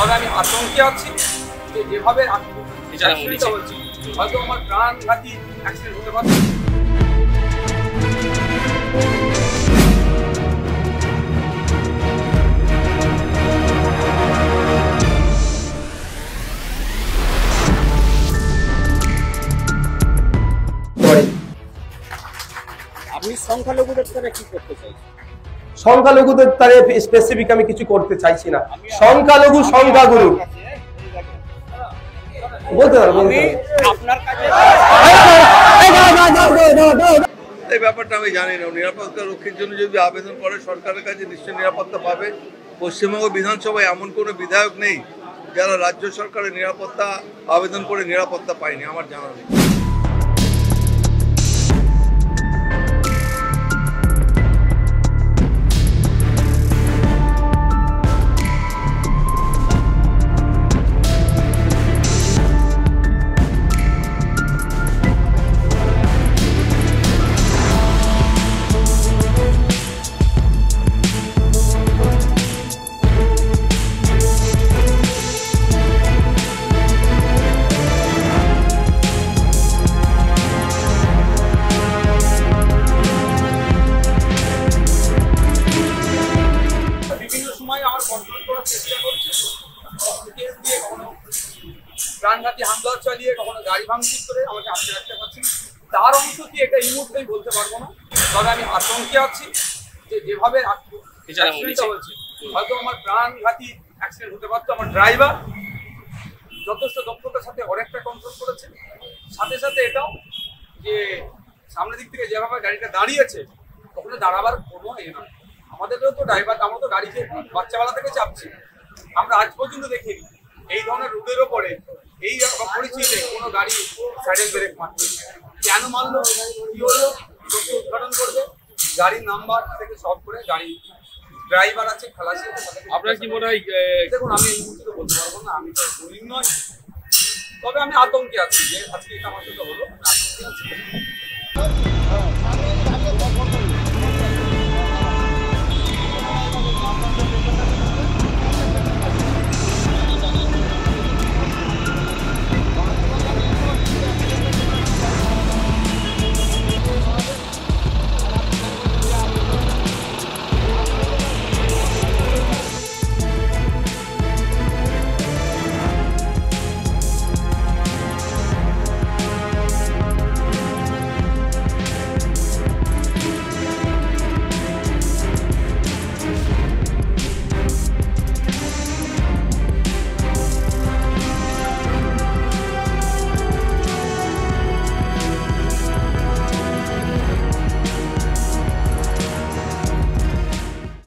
তবে আমি আতঙ্কে আছি যে যেভাবে হচ্ছে হয়তো আমার প্রাণঘাতী অ্যাক্সিডেন্ট হতে পারে। আপনি সংখ্যালঘুদের দ্বারা কি করতে চাইছেন? সংখ্যালঘুদের তারে স্পেসিফিক আমি কিছু করতে চাইছি না। সংখ্যালঘু সংখ্যাগুরু। বলতে এই ব্যাপারটা আমি জানি না নিরাপত্তা রক্ষীর জন্য যদি আবেদন করে সরকারের কাছে নিশ্চয়ই নিরাপত্তা পাবে। পশ্চিমবঙ্গ বিধানসভায় এমন কোনো বিধায়ক নেই যারা রাজ্য সরকারের নিরাপত্তা আবেদন করে নিরাপত্তা পায়নি আমার জানা নেই। প্রাণঘাতী হামলা চালিয়ে কখনো গাড়ি ভাঙচুর করে আমাকে আটকে রাখতে পারছি তার অংশ কি এটা এই মুহূর্তে আমি বলতে পারব না। তবে আমি আতঙ্কে আছি যে যেভাবে হয়েছে হয়তো আমার প্রাণঘাতী অ্যাক্সিডেন্ট হতে পারতো আমার ড্রাইভার যথেষ্ট দক্ষতার সাথে অনেকটা কন্ট্রোল করেছে। সাথে সাথে এটাও যে সামনের দিক থেকে যেভাবে গাড়িটা দাঁড়িয়েছে ওখানে দাঁড়াবার কোনো এ নয়। আমাদেরও তো ড্রাইভার আমরা তো গাড়িকে বাচ্চাবেলা থেকে চাপছি। আমরা আজ পর্যন্ত দেখিনি। এই ধরনের রুটের ওপরে এই পরিস্থিতিতে কোনো গাড়ি স্যাডেল ব্রেক মারছে কেন মারলো? কি হলো? উদ্ঘাটন করবে। গাড়ির নাম্বার থেকে সব করে গাড়ি ড্রাইভার আছে খালাসি আপনার কি মনে হয় দেখুন আমি এই মুহূর্তে বলতে পারব না আমি তো দলিল নয়। তবে আমি আতঙ্কে আছি যে আজকে এটা আমার সাথে হলো আতঙ্কে আছি।